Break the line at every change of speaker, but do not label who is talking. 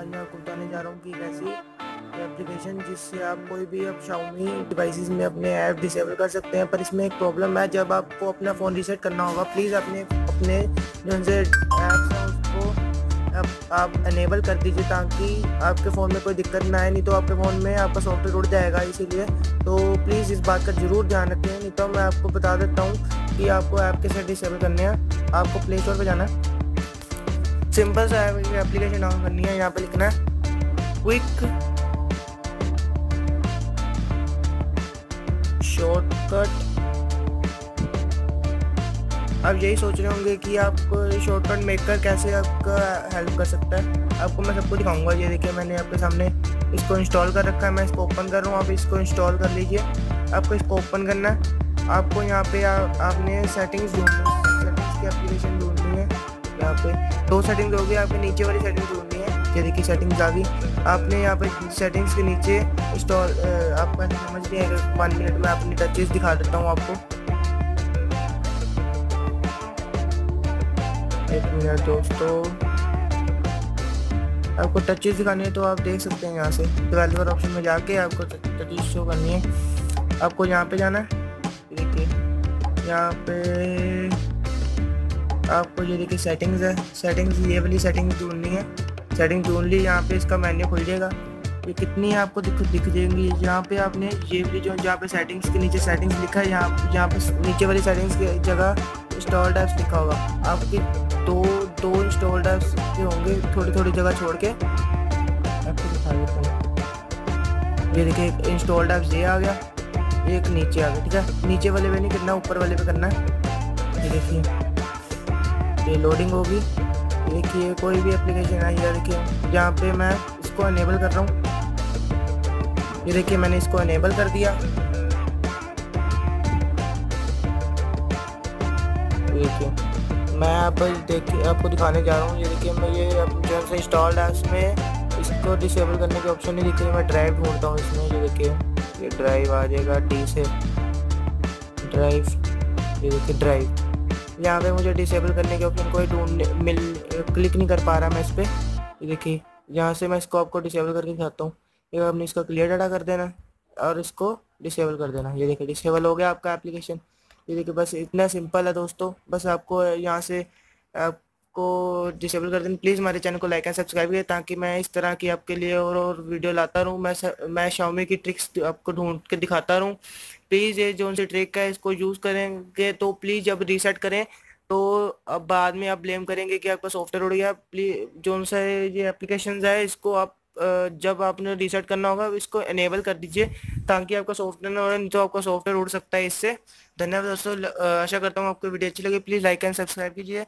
आज मैं आपको बताने जा रहा हूँ कि कैसी एप्लीकेशन जिससे आप कोई भी अब शाउमी डिवाइसेस में अपने ऐप डिसेबल कर सकते हैं। पर इसमें एक प्रॉब्लम है जब आपको अपना फ़ोन रीसेट करना होगा प्लीज़ अपने अपने जो से ऐप्स हैं उसको आप, आप अनेबल कर दीजिए ताकि आपके फ़ोन में कोई दिक्कत ना आए। नहीं तो आपके फ़ोन में आपका सॉफ्टवेयर उड़ जाएगा इसीलिए। तो प्लीज़ इस बात का ज़रूर ध्यान रखें। नहीं तो मैं आपको बता देता हूँ कि आपको ऐप कैसे डिसेबल करने हैं। आपको प्ले स्टोर पर जाना है। सिंपल सा एप्लीकेशन डाउन करनी है यहाँ पे लिखना है। क्विक शॉर्टकट आप यही सोच रहे होंगे कि आप शॉर्टकट मेकर कैसे आपका हेल्प कर सकता है? आपको मैं सबको दिखाऊँगा। ये देखिए मैंने आपके सामने इसको इंस्टॉल कर रखा है। मैं इसको ओपन कर रहा हूँ। आप इसको इंस्टॉल कर लीजिए। आपको इसको ओपन करना है। आपको यहाँ पे आ, आपने सेटिंग्स ढूंढनी सेटिंग्स की एप्लीकेशन ढूंढनी है। पे। दो सेटिंग्स होगी, आपके नीचे वाली सेटिंग ढूंढनी है। ये देखिए सेटिंग्स आ गई। आपने यहाँ पे सेटिंग्स के नीचे इंस्टॉल आपको समझ नहीं आएगा। वन मिनट में अपनी टचेस दिखा देता हूँ आपको। एक मिनट दोस्तों। आपको टचेस दिखानी है तो आप देख सकते हैं यहाँ से। डेवलपर ऑप्शन में जाके आपको टचेस शो करनी है। आपको यहाँ पे जाना है। देखिए, यहाँ पे आपको ये देखिए सेटिंग्स है। सेटिंग्स ये वाली सेटिंग ढूंढनी है। सेटिंग ढूंढ ली, यहाँ पे इसका मेन्यू खुल जाएगा। ये कितनी आपको दिख दिख जाएँगी। यहाँ पे आपने ये वाली जो, जहाँ पे सेटिंग्स के नीचे सेटिंग्स लिखा है, यहाँ यहाँ पे नीचे वाली सेटिंग्स की जगह इंस्टॉल ऐप्स लिखा होगा। आपके दो दो इंस्टॉल ऐप्स के होंगे थोड़ी थोड़ी जगह छोड़ के। आपको दिखा देता हूँ। ये देखिए इंस्टॉल ऐप्स ये आ गया, एक नीचे आ गया, ठीक है? नीचे वाले पे नहीं करना ऊपर वाले पे करना है। ये देखिए। ये लोडिंग होगी। देखिए कोई भी एप्लीकेशन आई है देखिए जहाँ पे मैं इसको अनेबल कर रहा हूँ। ये देखिए, मैंने इसको अनेबल कर दिया। देखिए, मैं आप देखिए आपको दिखाने जा रहा हूँ। ये देखिए, मैं ये जो से इंस्टॉल्ड है, उसमें इसको डिसेबल करने की ऑप्शन नहीं दिख। रही मैं ड्राइव ढूंढता हूँ इसमें। ये देखिए, ये ड्राइव आ जाएगा डी से। ड्राइव ये देखिए ड्राइव यहाँ पे मुझे डिसेबल करने के ऑप्शन कोई ढूँढने, मिल क्लिक नहीं कर पा रहा मैं इस पर देखिए, यहाँ से मैं इसको आपको डिसेबल करके दिखाता हूँ। ये आपने इसका क्लियर डाटा कर देना और इसको डिसेबल कर देना। ये देखिए डिसेबल हो गया आपका एप्लीकेशन ये देखिए, बस इतना सिंपल है दोस्तों। बस आपको यहाँ से आपको डिसेबल कर दें। प्लीज़ हमारे चैनल को लाइक एंड सब्सक्राइब करें ताकि मैं इस तरह की आपके लिए और और वीडियो लाता रहूँ। मैं मैं शामी की ट्रिक्स आपको ढूंढ के दिखाता रहूँ। प्लीज़ ये जो सी ट्रिक है, इसको यूज़ करेंगे तो प्लीज़ जब रीसेट करें तो अब बाद में आप ब्लेम करेंगे कि आपका सॉफ्टवेयर उड़ गया। प्लीज़ जो सा ये एप्लीकेशन है, इसको आप जब आपने रीसेट करना होगा, इसको इनेबल कर दीजिए ताकि आपका सॉफ्टवेयर ना नहीं तो आपका सॉफ्टवेयर उड़ सकता है इससे। धन्यवाद दोस्तों आशा करता हूँ आपको वीडियो अच्छी लगी। प्लीज़ लाइक एंड सब्सक्राइब कीजिए।